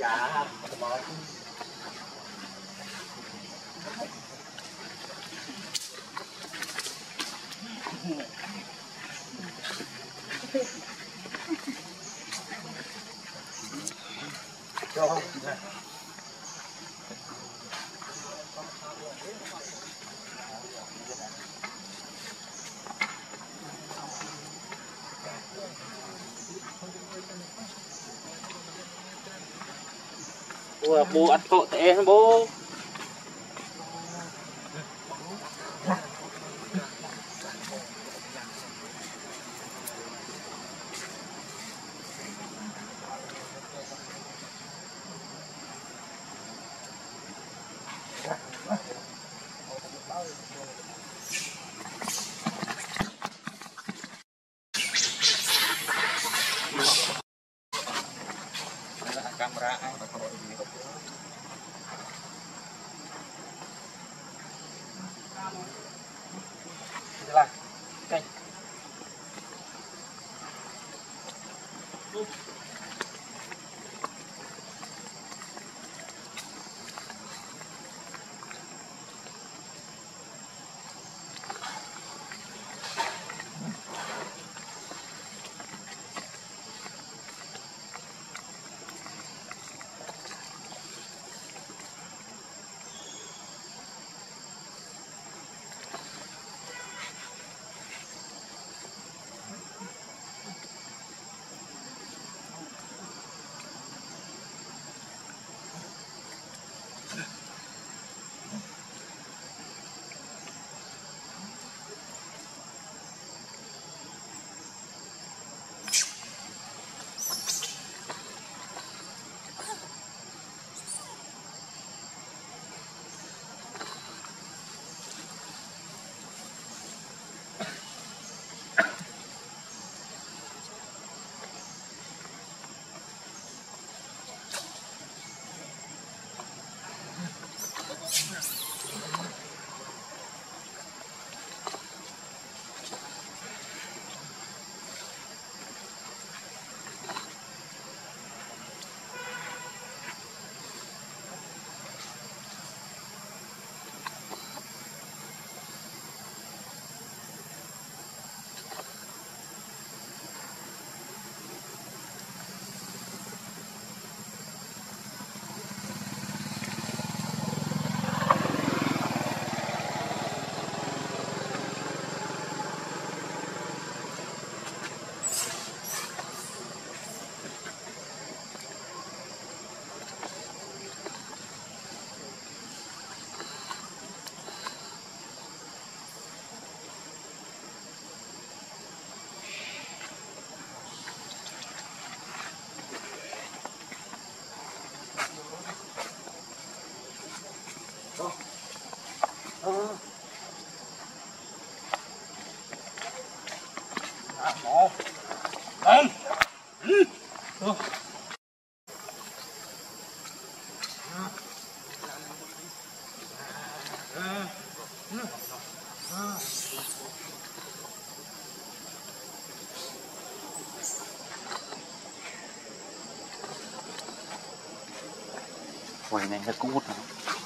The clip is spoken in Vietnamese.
Ủa, bố ăn cộ tệ bố? Một lên Quầy này hơi cút nữa.